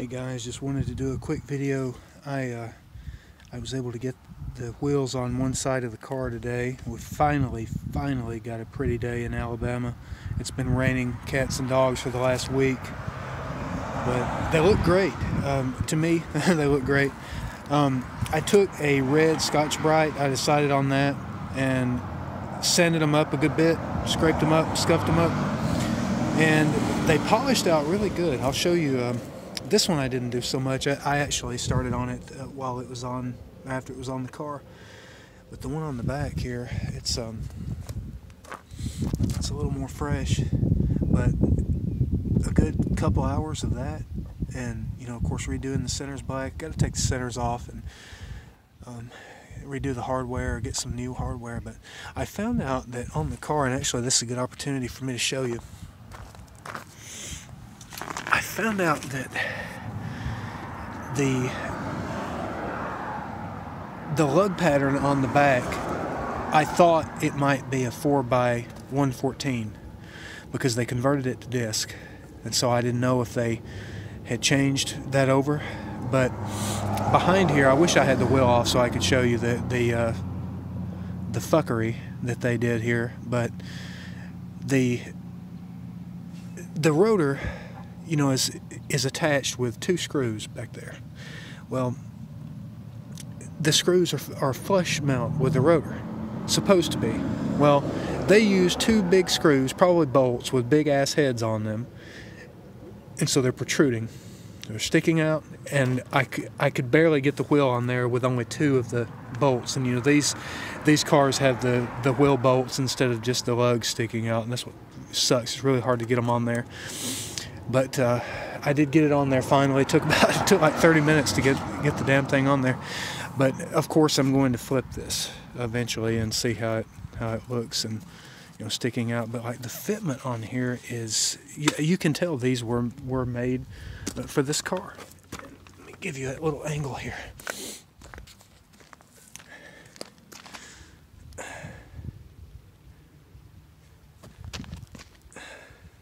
Hey guys, just wanted to do a quick video. I uh, I was able to get the wheels on one side of the car today. We finally, finally got a pretty day in Alabama. It's been raining cats and dogs for the last week, but they look great. Um, to me, they look great. Um, I took a red Scotch-Brite. I decided on that and sanded them up a good bit, scraped them up, scuffed them up, and they polished out really good. I'll show you. Um, this one I didn't do so much. I, I actually started on it uh, while it was on, after it was on the car. But the one on the back here, it's um, it's a little more fresh. But a good couple hours of that, and you know, of course, redoing the centers black. Got to take the centers off and um, redo the hardware, or get some new hardware. But I found out that on the car, and actually, this is a good opportunity for me to show you. Found out that the the lug pattern on the back, I thought it might be a 4 by 114 because they converted it to disc. And so I didn't know if they had changed that over. But behind here, I wish I had the wheel off so I could show you the, the, uh, the fuckery that they did here. But the, the rotor you know, is is attached with two screws back there. Well, the screws are, are flush mount with the rotor, supposed to be. Well, they use two big screws, probably bolts, with big ass heads on them, and so they're protruding. They're sticking out, and I, I could barely get the wheel on there with only two of the bolts. And you know these these cars have the the wheel bolts instead of just the lugs sticking out, and that's what sucks. It's really hard to get them on there. But uh, I did get it on there finally. It took about it took like 30 minutes to get get the damn thing on there. But of course, I'm going to flip this eventually and see how it how it looks and you know sticking out. But like the fitment on here is you, you can tell these were were made for this car. Let me give you that little angle here.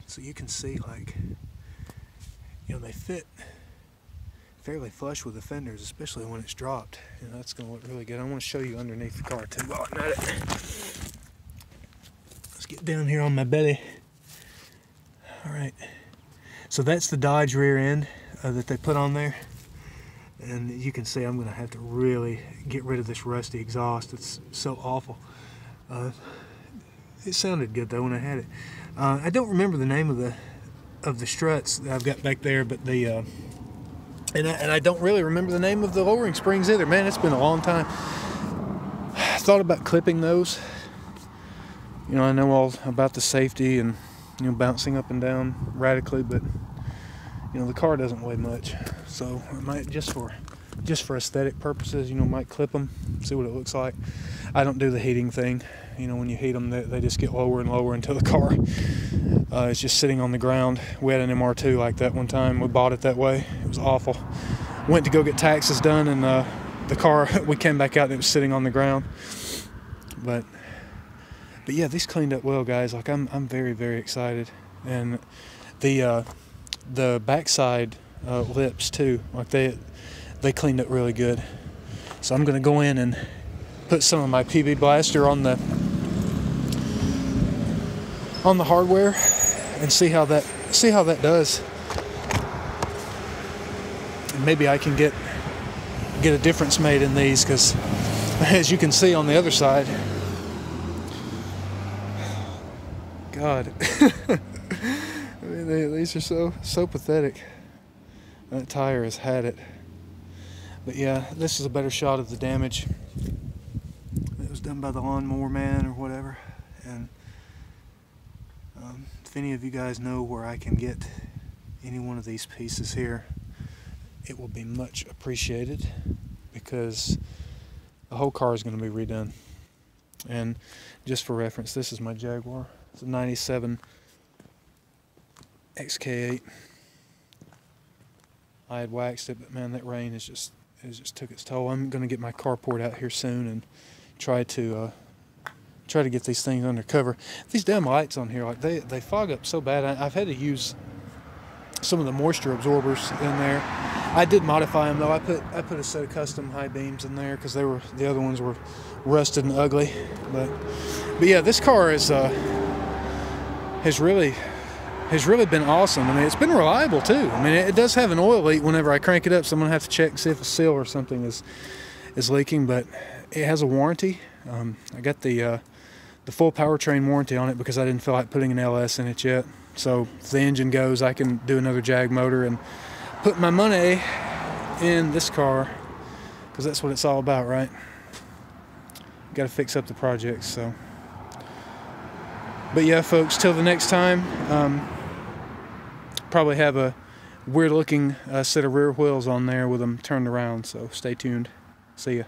So you can see like you know, they fit fairly flush with the fenders, especially when it's dropped. You know, that's going to look really good. I want to show you underneath the car too while I'm at it. Let's get down here on my belly. All right. So that's the Dodge rear end uh, that they put on there. And you can see I'm going to have to really get rid of this rusty exhaust. It's so awful. Uh, it sounded good though when I had it. Uh, I don't remember the name of the of the struts that I've got back there, but the uh, and I, and I don't really remember the name of the lowering springs either. Man, it's been a long time. I thought about clipping those. You know, I know all about the safety and you know bouncing up and down radically, but you know the car doesn't weigh much, so I might just for just for aesthetic purposes, you know, might clip them, see what it looks like. I don't do the heating thing. You know, when you heat them, they, they just get lower and lower until the car uh, is just sitting on the ground. We had an MR2 like that one time. We bought it that way. It was awful. Went to go get taxes done, and uh, the car, we came back out and it was sitting on the ground. But, but yeah, these cleaned up well, guys. Like I'm, I'm very, very excited. And the, uh, the backside uh, lips too, like they, they cleaned it really good. So I'm gonna go in and put some of my PB Blaster on the on the hardware and see how that see how that does. And maybe I can get get a difference made in these because as you can see on the other side God I mean, they, these are so so pathetic that tire has had it but yeah, this is a better shot of the damage. It was done by the lawnmower man or whatever. And um, if any of you guys know where I can get any one of these pieces here, it will be much appreciated because the whole car is going to be redone. And just for reference, this is my Jaguar. It's a 97 XK8. I had waxed it, but man, that rain is just it just took its toll. I'm going to get my carport out here soon and try to uh, try to get these things under cover. These damn lights on here, like they they fog up so bad. I, have had to use some of the moisture absorbers in there. I did modify them though. I put I put a set of custom high beams in there because they were the other ones were rusted and ugly. But but yeah, this car is uh, has really has really been awesome. I mean, it's been reliable too. I mean, it, does have an oil leak whenever I crank it up, so I'm gonna have to check see if a seal or something is is leaking. But it has a warranty. Um, I got the uh, the full powertrain warranty on it because I didn't feel like putting an LS in it yet. So if the engine goes, I can do another Jag motor and put my money in this car because that's what it's all about, right? Got to fix up the projects. So, but yeah, folks, till the next time. Um, probably have a weird looking uh, set of rear wheels on there with them turned around. So stay tuned. See ya.